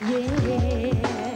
Get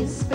a